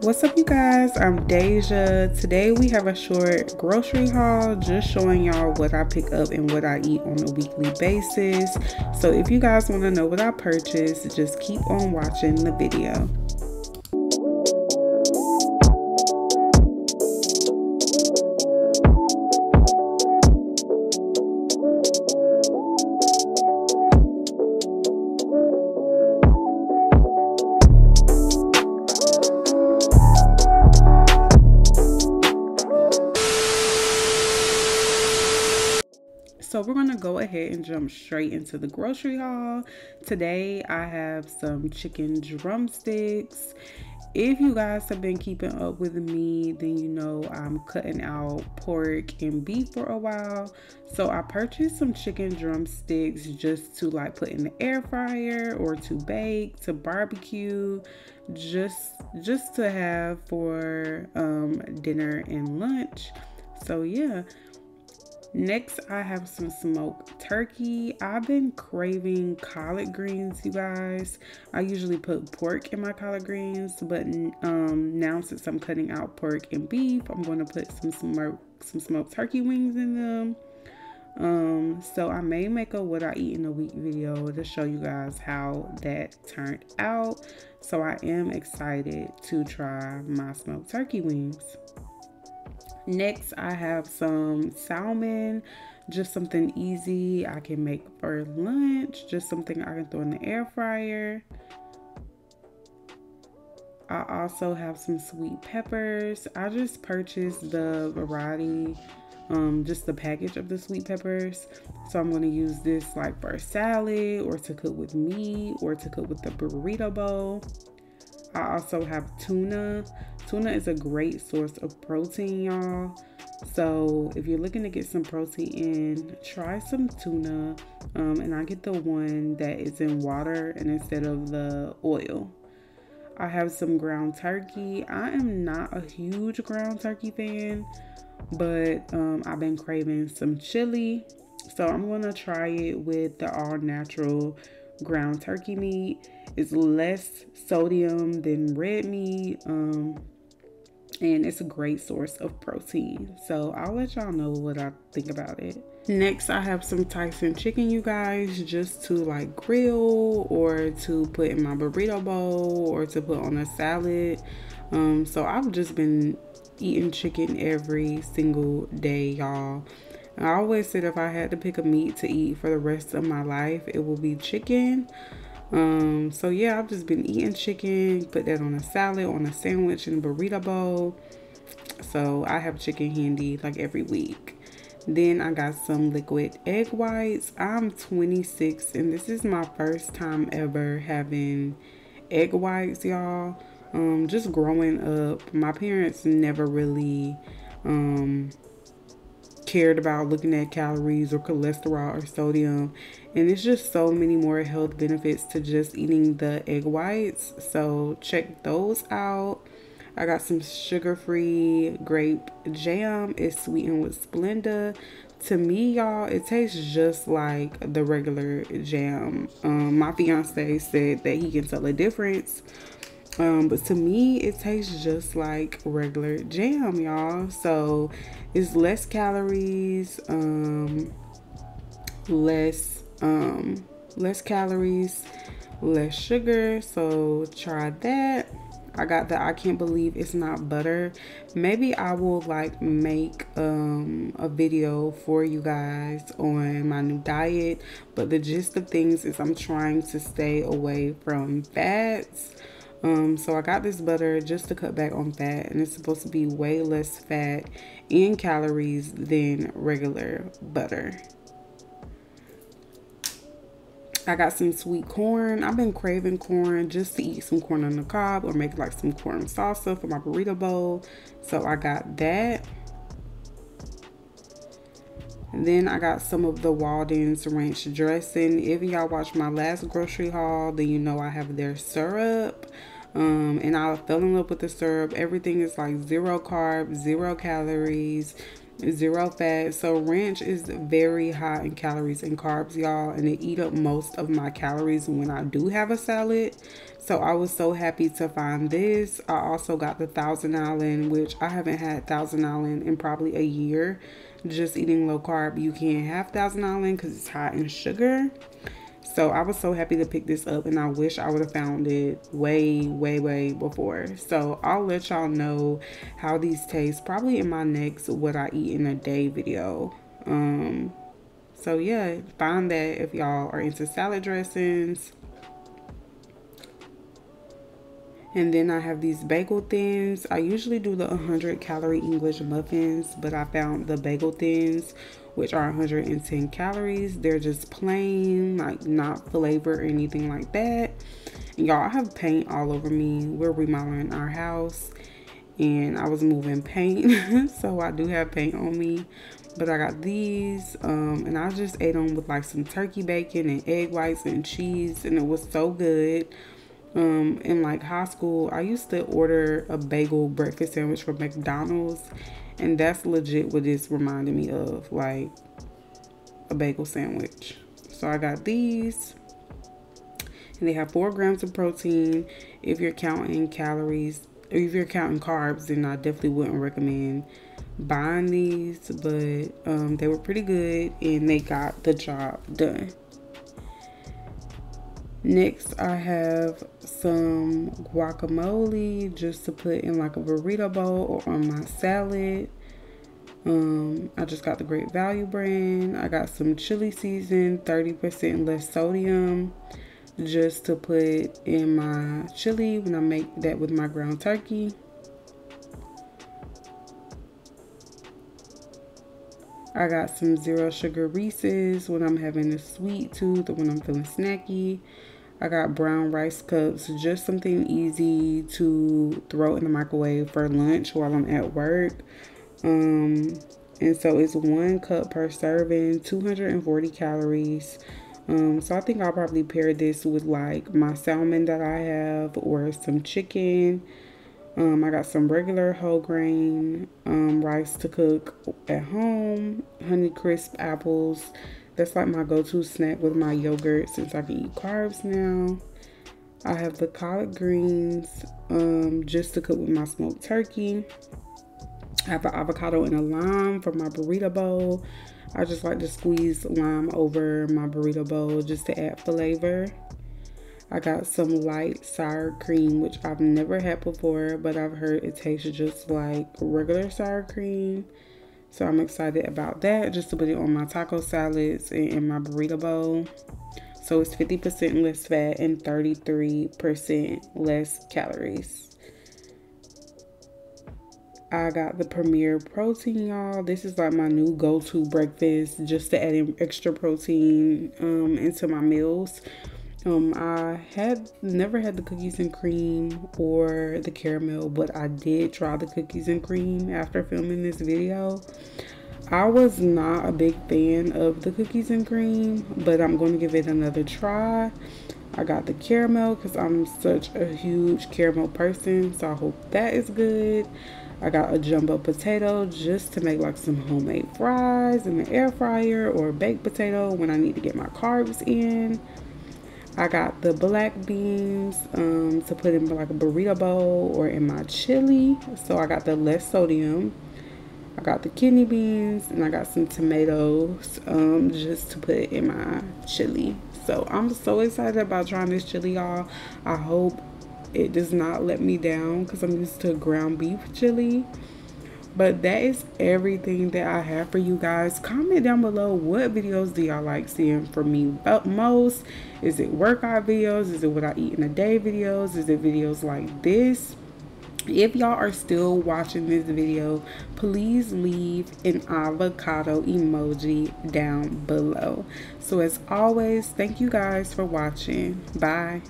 What's up you guys? I'm Deja. Today we have a short grocery haul just showing y'all what I pick up and what I eat on a weekly basis. So if you guys want to know what I purchased, just keep on watching the video. So we're gonna go ahead and jump straight into the grocery haul. Today I have some chicken drumsticks. If you guys have been keeping up with me, then you know I'm cutting out pork and beef for a while. So I purchased some chicken drumsticks just to like put in the air fryer or to bake, to barbecue, just just to have for um, dinner and lunch. So yeah, Next, I have some smoked turkey. I've been craving collard greens, you guys. I usually put pork in my collard greens, but um, now since I'm cutting out pork and beef, I'm going to put some smoked, some smoked turkey wings in them. Um, so I may make a what I eat in a week video to show you guys how that turned out. So I am excited to try my smoked turkey wings. Next, I have some salmon, just something easy I can make for lunch, just something I can throw in the air fryer. I also have some sweet peppers. I just purchased the variety, um, just the package of the sweet peppers. So I'm going to use this like for a salad or to cook with meat or to cook with the burrito bowl. I also have tuna. Tuna is a great source of protein, y'all. So if you're looking to get some protein in, try some tuna. Um, and I get the one that is in water and instead of the oil. I have some ground turkey. I am not a huge ground turkey fan, but um, I've been craving some chili. So I'm gonna try it with the all natural ground turkey meat. It's less sodium than red meat. Um, and it's a great source of protein. So I'll let y'all know what I think about it. Next, I have some Tyson chicken, you guys, just to like grill or to put in my burrito bowl or to put on a salad. Um, so I've just been eating chicken every single day, y'all. I always said if I had to pick a meat to eat for the rest of my life, it will be chicken. Um, so yeah, I've just been eating chicken, put that on a salad, on a sandwich, and a burrito bowl. So I have chicken handy like every week. Then I got some liquid egg whites. I'm 26 and this is my first time ever having egg whites, y'all. Um, just growing up, my parents never really um, cared about looking at calories or cholesterol or sodium. And it's just so many more health benefits to just eating the egg whites. So check those out. I got some sugar-free grape jam. It's sweetened with Splenda. To me, y'all, it tastes just like the regular jam. Um, my fiance said that he can tell a difference. Um, but to me, it tastes just like regular jam, y'all. So it's less calories, um, less, um, less calories, less sugar. So try that. I got that. I can't believe it's not butter. Maybe I will like make um, a video for you guys on my new diet. But the gist of things is I'm trying to stay away from fats. Um, so I got this butter just to cut back on fat and it's supposed to be way less fat and calories than regular butter. I got some sweet corn. I've been craving corn just to eat some corn on the cob or make like some corn salsa for my burrito bowl. So I got that. Then I got some of the Walden's ranch dressing. If y'all watched my last grocery haul, then you know I have their syrup. Um, and I fell in love with the syrup. Everything is like zero carbs, zero calories. zero fat. So ranch is very high in calories and carbs, y'all, and it eat up most of my calories when I do have a salad. So I was so happy to find this. I also got the Thousand Island, which I haven't had Thousand Island in probably a year. Just eating low carb, you can't have Thousand Island because it's high in sugar. So I was so happy to pick this up and I wish I would have found it way, way, way before. So I'll let y'all know how these taste probably in my next what I eat in a day video. Um, so yeah, find that if y'all are into salad dressings. And then I have these bagel thins. I usually do the 100 calorie English muffins, but I found the bagel thins which are 110 calories. They're just plain, like not flavor or anything like that. Y'all, I have paint all over me. We're remodeling our house and I was moving paint. so I do have paint on me. But I got these um, and I just ate them with like some turkey bacon and egg whites and cheese and it was so good. Um, in like high school, I used to order a bagel breakfast sandwich from McDonald's and that's legit what this reminded me of, like a bagel sandwich. So I got these. And they have four grams of protein. If you're counting calories, or if you're counting carbs, then I definitely wouldn't recommend buying these. But um, they were pretty good and they got the job done. Next, I have some guacamole just to put in like a burrito bowl or on my salad. Um, I just got the Great Value brand. I got some chili season, 30% less sodium, just to put in my chili when I make that with my ground turkey. I got some zero sugar Reese's when I'm having a sweet tooth or when I'm feeling snacky. I got brown rice cups, just something easy to throw in the microwave for lunch while I'm at work. Um, and so it's one cup per serving, 240 calories. Um, so I think I'll probably pair this with like my salmon that I have or some chicken. Um, I got some regular whole grain um, rice to cook at home, Honey Crisp apples, that's like my go-to snack with my yogurt since I can eat carbs now. I have the collard greens um, just to cook with my smoked turkey. I have an avocado and a lime for my burrito bowl. I just like to squeeze lime over my burrito bowl just to add flavor. I got some light sour cream, which I've never had before, but I've heard it tastes just like regular sour cream. So I'm excited about that just to put it on my taco salads and in my burrito bowl. So it's 50% less fat and 33% less calories. I got the Premier Protein, y'all. This is like my new go-to breakfast just to add in extra protein um, into my meals. Um, I had never had the cookies and cream or the caramel, but I did try the cookies and cream after filming this video. I was not a big fan of the cookies and cream, but I'm going to give it another try. I got the caramel because I'm such a huge caramel person, so I hope that is good. I got a jumbo potato just to make like some homemade fries in the air fryer or baked potato when I need to get my carbs in. I got the black beans um, to put in like a burrito bowl or in my chili. So I got the less sodium. I got the kidney beans and I got some tomatoes um, just to put in my chili. So I'm so excited about trying this chili, y'all. I hope it does not let me down because I'm used to ground beef chili. But that is everything that I have for you guys. Comment down below what videos do y'all like seeing from me most. Is it workout videos? Is it what I eat in a day videos? Is it videos like this? If y'all are still watching this video, please leave an avocado emoji down below. So as always, thank you guys for watching. Bye.